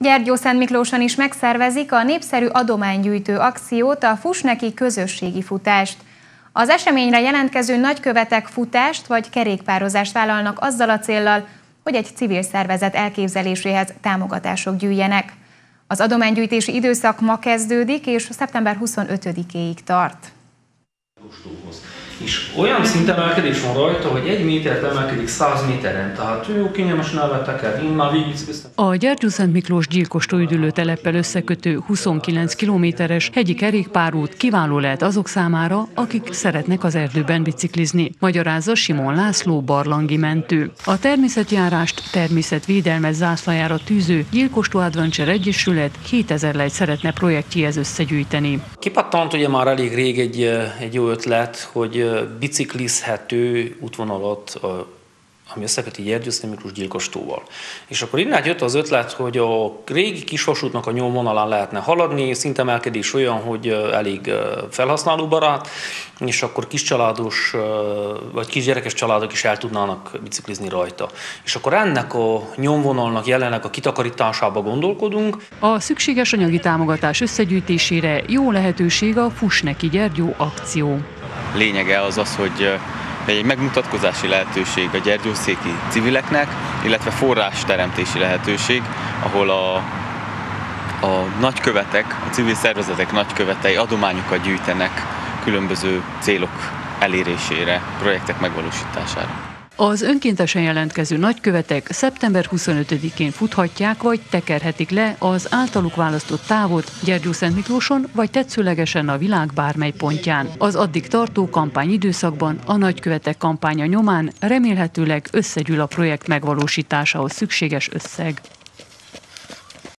Gyergyó Szent Miklóson is megszervezik a népszerű adománygyűjtő akciót, a Fuss közösségi futást. Az eseményre jelentkező nagykövetek futást vagy kerékpározást vállalnak azzal a céllal, hogy egy civil szervezet elképzeléséhez támogatások gyűjjenek. Az adománygyűjtési időszak ma kezdődik, és szeptember 25-éig tart és olyan szint emelkedés van rajta, hogy egy métert emelkedik 100 méteren, tehát jó kényelmesen elvettek el, én már végigcikiztem. A Gyergyó Szent Miklós gyilkos üdülő teleppel összekötő 29 kilométeres hegyi kerékpárút kiváló lehet azok számára, akik szeretnek az erdőben biciklizni, magyarázza Simon László barlangi mentő. A természetjárást természetvédelmet zászlajára tűző Gyilkostó Adventure Egyesület 2000 lejt szeretne projektjéhez összegyűjteni. Kipattant ugye már elég rég egy, egy jó ötlet, hogy biciklizhető útvonalat ami összeköti Gyergyőszti Miklós gyilkostóval. És akkor innen jött az ötlet, hogy a régi kisvasútnak a nyomvonalán lehetne haladni, szintemelkedés olyan, hogy elég felhasználóbarát, és akkor kiscsaládos vagy kisgyerekes családok is el tudnának biciklizni rajta. És akkor ennek a nyomvonalnak jelenleg a kitakarításába gondolkodunk. A szükséges anyagi támogatás összegyűjtésére jó lehetőség a Fuss neki Gyergyó akció. Lényege az az, hogy egy megmutatkozási lehetőség a gyergyószéki civileknek, illetve forrásteremtési lehetőség, ahol a, a nagykövetek, a civil szervezetek nagykövetei adományokat gyűjtenek különböző célok elérésére, projektek megvalósítására. Az önkéntesen jelentkező nagykövetek szeptember 25-én futhatják vagy tekerhetik le az általuk választott távot Gyergyó-Szent Miklóson vagy tetszőlegesen a világ bármely pontján. Az addig tartó kampányidőszakban a nagykövetek kampánya nyomán remélhetőleg összegyűl a projekt megvalósításához szükséges összeg.